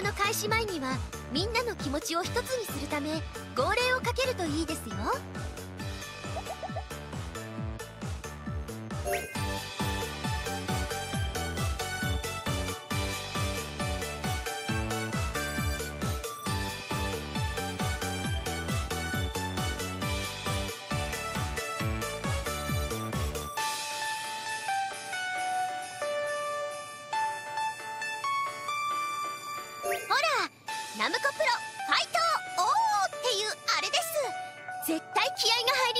ブの開始前にはみんなの気持ちを一つにするため号令をかけるといいですよ。プロファイト王っていうあれです。絶対気合が入り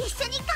一緒に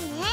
ね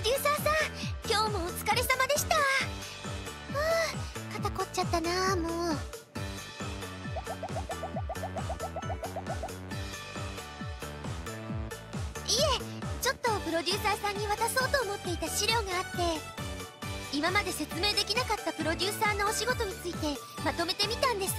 ロデューサーさん今日もお疲れ様でした。あ肩凝っちゃったなもう。いえちょっとプロデューサーさんに渡そうと思っていた資料があって。今まで説明できなかったプロデューサーのお仕事についてまとめてみたんです。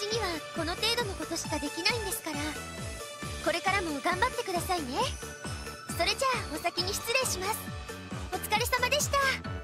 私にはこの程度のことしかできないんですから。これからも頑張ってくださいね。それじゃあお先に失礼します。お疲れ様でした。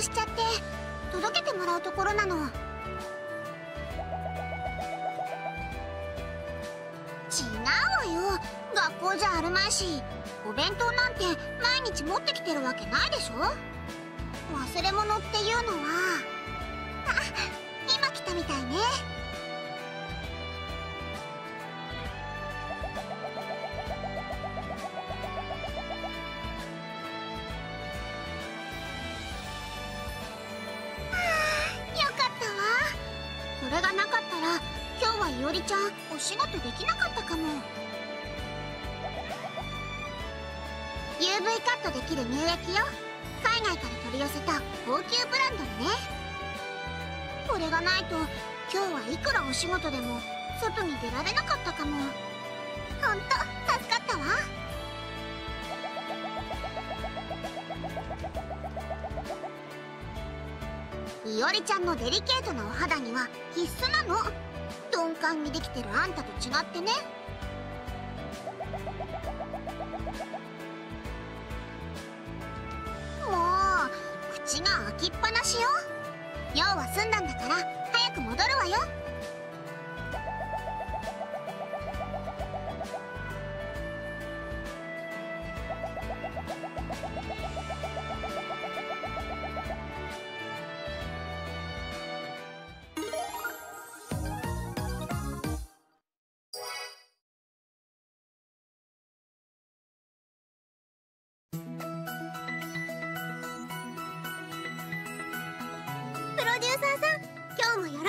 しちゃって届けてもらうところなの。違うわよ。学校じゃあるまいしお弁当なんて毎日持ってきてるわけないでしょ。忘れ物っていうのは。あ今来たみたいね。今日はいおりちゃんお仕事できなかったかも。UV カットできる乳液よ。海外から取り寄せた高級ブランドのね。これがないと今日はいくらお仕事でも外に出られなかったかも。ほんと助かったわ。いおりちゃんのデリケートなお肌には必須なの。鈍感にできてるあんたと違ってね。もう口が開きっぱなしよ。用は済んだんだから早く戻るわよ。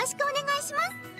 しくお願いします。